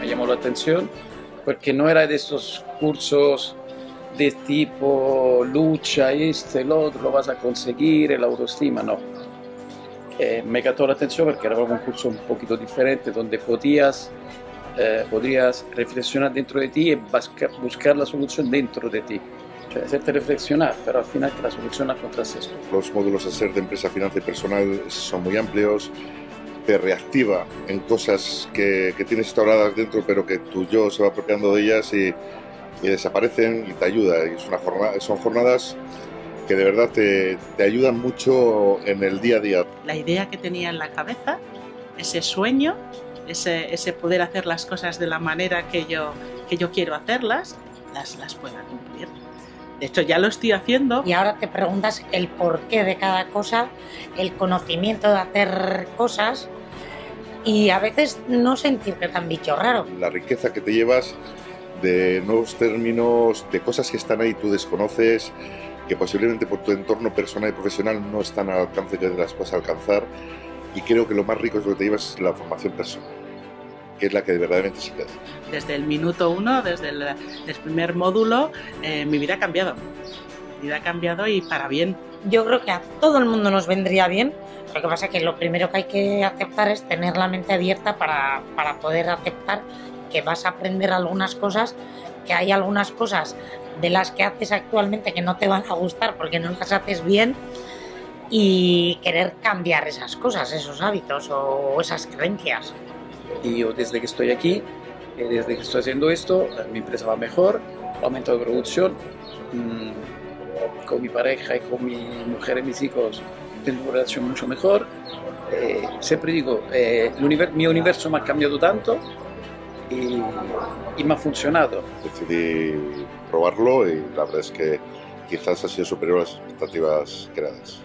Me llamó la atención porque no era de estos cursos de tipo lucha, esto, el otro, lo vas a conseguir, la autoestima, no. Eh, me captó la atención porque era un curso un poquito diferente donde podías, eh, podrías reflexionar dentro de ti y buscar, buscar la solución dentro de ti. Cioè, hacerte reflexionar, pero al final que la solución la encontraste tú. Los módulos a ser de empresa, finanza y personal son muy amplios, te reactiva en cosas que, que tienes instauradas dentro, pero que tu yo se va apropiando de ellas y, y desaparecen y te ayuda. Y es una jornada, son jornadas que de verdad te, te ayudan mucho en el día a día. La idea que tenía en la cabeza, ese sueño, ese, ese poder hacer las cosas de la manera que yo, que yo quiero hacerlas, las, las pueda cumplir. De hecho, ya lo estoy haciendo. Y ahora te preguntas el porqué de cada cosa, el conocimiento de hacer cosas y a veces no sentirte tan bicho raro. La riqueza que te llevas de nuevos términos, de cosas que están ahí tú desconoces, que posiblemente por tu entorno personal y profesional no están al alcance que las puedes alcanzar. Y creo que lo más rico es lo que te llevas la formación personal, que es la que verdaderamente se queda. Desde el minuto uno, desde el, el primer módulo, eh, mi vida ha cambiado. Mi vida ha cambiado y para bien. Yo creo que a todo el mundo nos vendría bien. Lo que pasa es que lo primero que hay que aceptar es tener la mente abierta para, para poder aceptar que vas a aprender algunas cosas, que hay algunas cosas de las que haces actualmente que no te van a gustar porque no las haces bien y querer cambiar esas cosas, esos hábitos o esas creencias. Y yo desde que estoy aquí, eh, desde que estoy haciendo esto, mi empresa va mejor, aumento de producción, mmm, con mi pareja y con mi mujer y mis hijos tengo una relación mucho mejor. Eh, siempre digo, eh, univer mi universo me ha cambiado tanto y, y me ha funcionado. Decidí probarlo y la verdad es que quizás ha sido superior a las expectativas creadas.